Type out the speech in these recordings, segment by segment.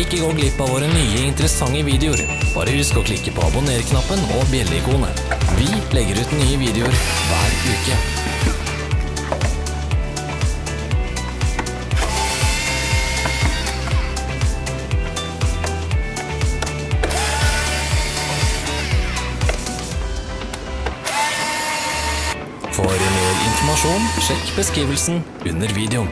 Ikke gå glipp av våre nye interessante videoer. Bare husk å klikke på abonner-knappen og bjelleikonet. Vi legger ut nye videoer hver uke. For mer informasjon, sjekk beskrivelsen under videoen.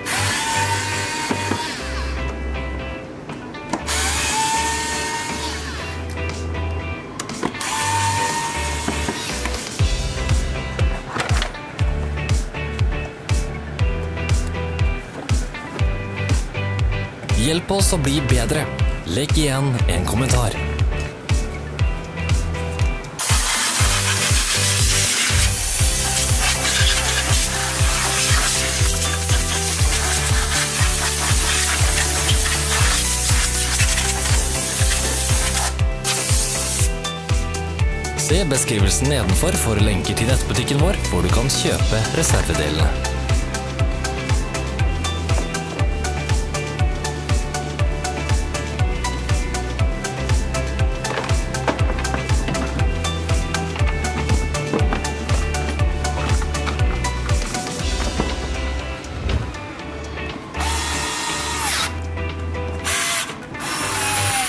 Hjelp oss å bli bedre. Legg igjen en kommentar. Se beskrivelsen nedenfor for lenker til nettbutikken vår, hvor du kan kjøpe reservedelene.